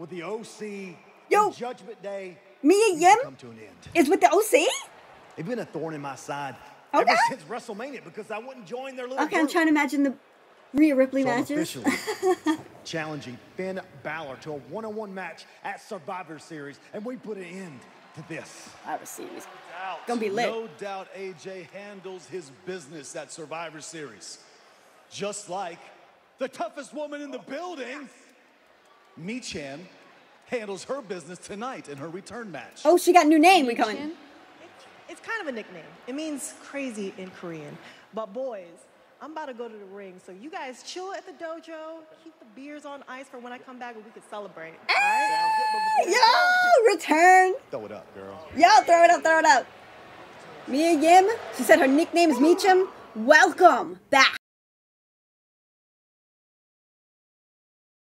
with the OC Yo. Judgment Day Mia needs to Yim come to an end. is with the OC? They've been a thorn in my side Okay. ever since WrestleMania because I wouldn't join their little Okay, I'm trying to imagine the Rhea Ripley So I'm matches. officially challenging Finn Balor to a one-on-one match at Survivor Series, and we put an end to this. Survivor Series. doubt, Gonna be lit. No doubt AJ handles his business at Survivor Series. Just like the toughest woman in the building, Michin, handles her business tonight in her return match. Oh, she got a new name. We calling. Chin? It's kind of a nickname. It means crazy in Korean. But boys, I'm about to go to the ring, so you guys chill at the dojo, keep the beers on ice for when I come back and we can celebrate. All right? Yo, return. Throw it up, girl. Yo, throw it up, throw it up. Mia Yim. She said her nickname is Michin. Welcome back.